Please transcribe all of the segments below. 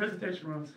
Hesitation Wounds.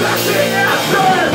Nothing happened!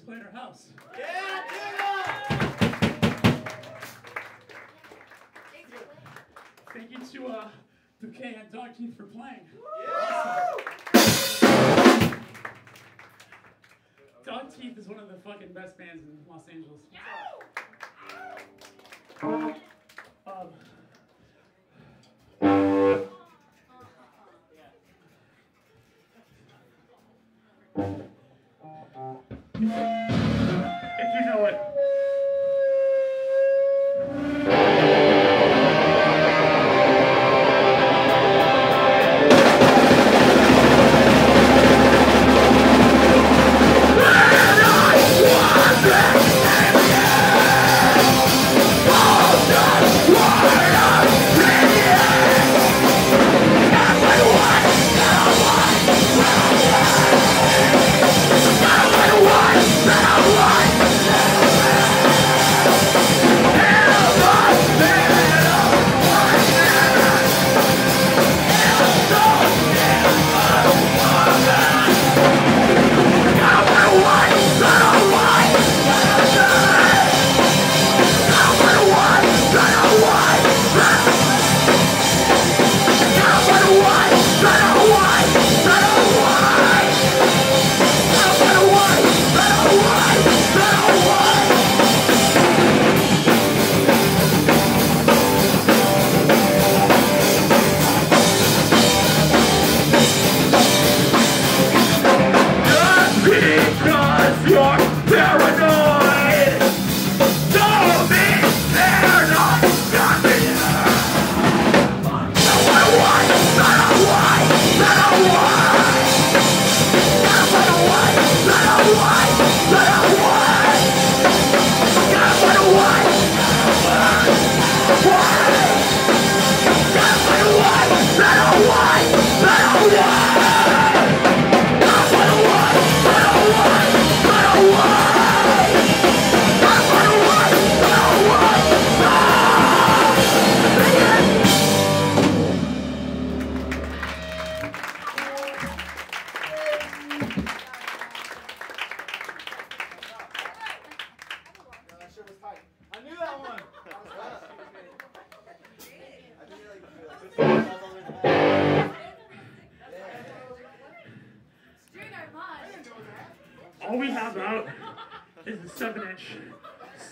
Tuna for letting us play at our house. Thank you to uh, Bouquet and Dog Teeth for playing. Dog Teeth is one of the fucking best bands in Los Angeles. Um,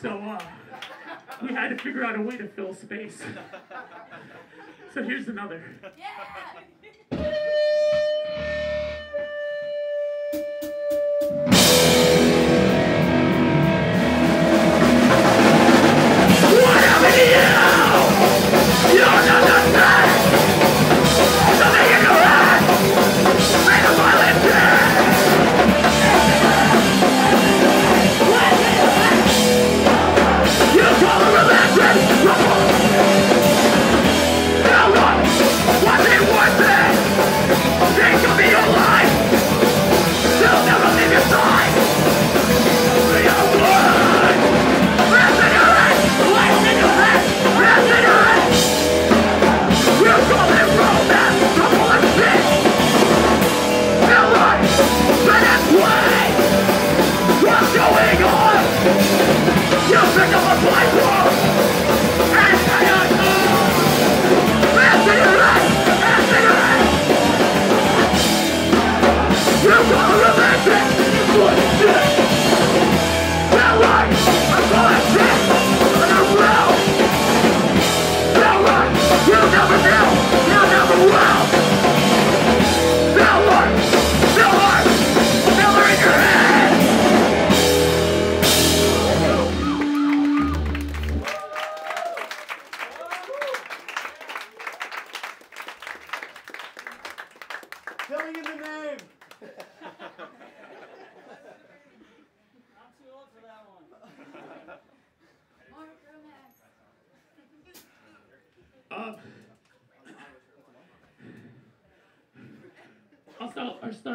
So uh, we had to figure out a way to fill space. So here's another. What's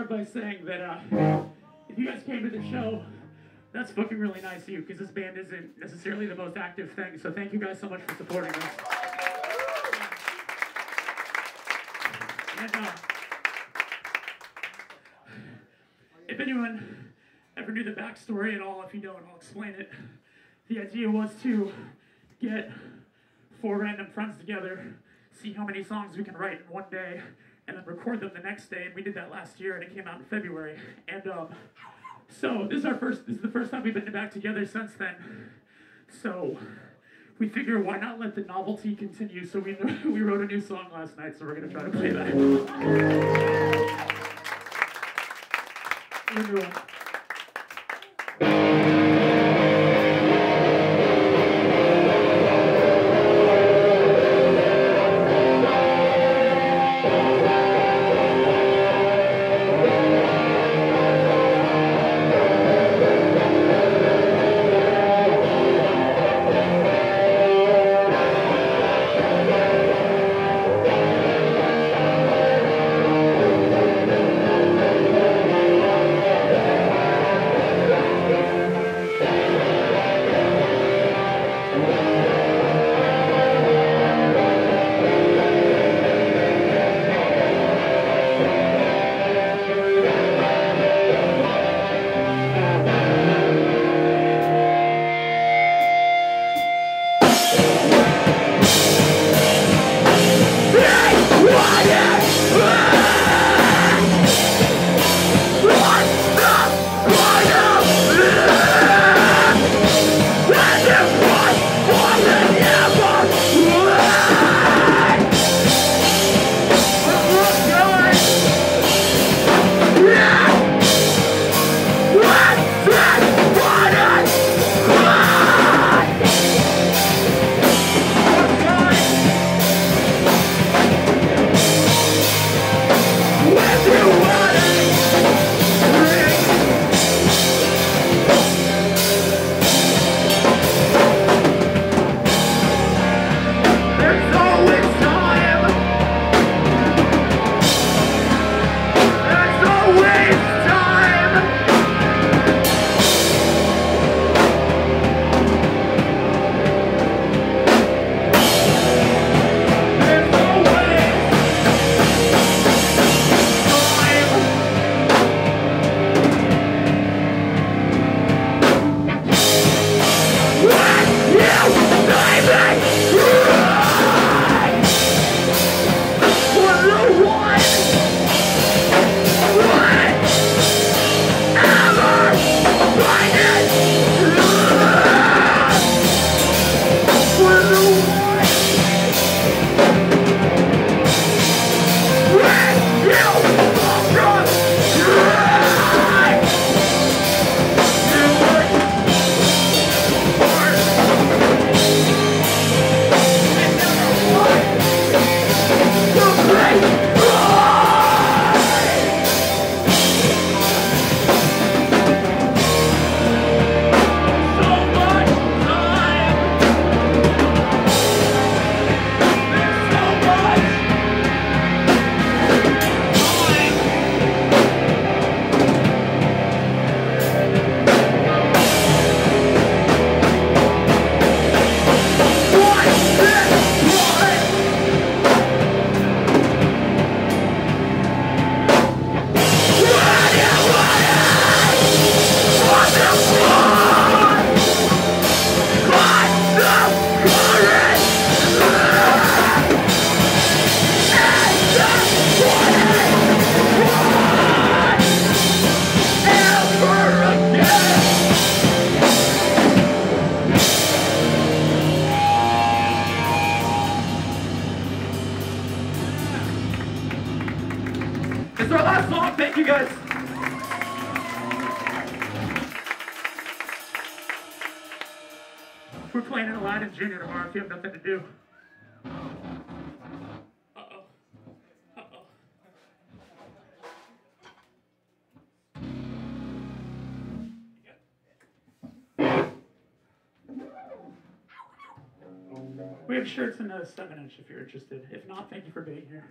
start, by saying that uh, if you guys came to the show, that's fucking really nice of you because this band isn't necessarily the most active thing. So thank you guys so much for supporting us. And, uh, if anyone ever knew the backstory at all, if you don't, I'll explain it. The idea was to get four random friends together, see how many songs we can write in one day, and then record them the next day. And we did that last year, and it came out in February. And um, so this is our first. This is the first time we've been back together since then. So we figure why not let the novelty continue? So we we wrote a new song last night, so we're gonna try to play that. You have nothing to do. Uh-oh. Uh-oh. We have shirts in a seven inch if you're interested. If not, thank you for being here.